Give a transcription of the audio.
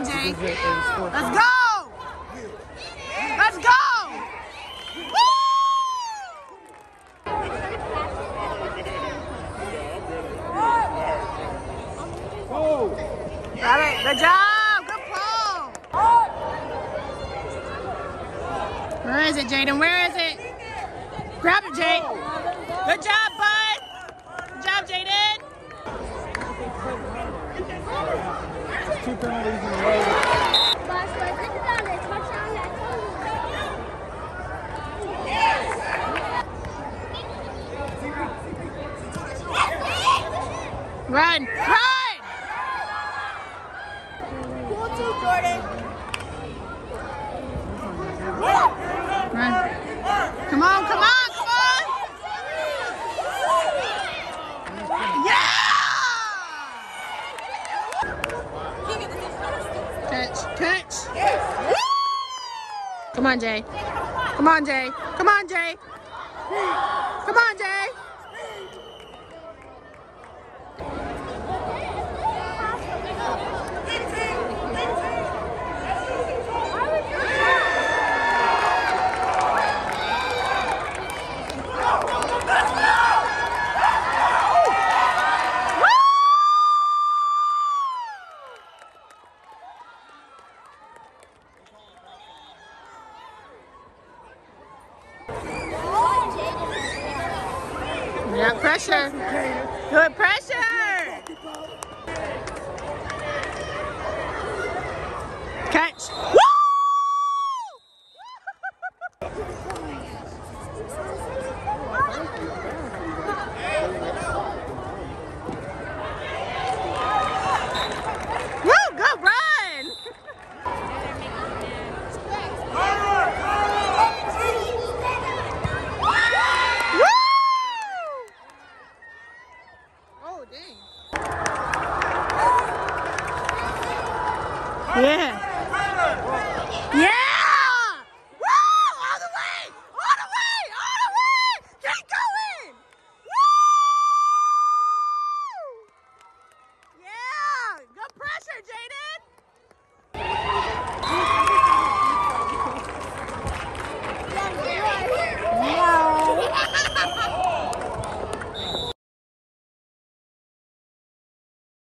on, Jay. Let's go. Let's go. Woo! Got it. Good job. Good pull. Where is it, Jaden? Where is it? Grab it, Jay. Good job, bud. Good job, Jaden. Two penalties in a row. Run. Run. Cool too, Jordan. Run. Come on, come on, come on. Yeah! Catch, catch. Woo! Come on, Jay. Come on, Jay. Come on, Jay. Come on, Jay. Pressure. Good pressure. Catch. 耶！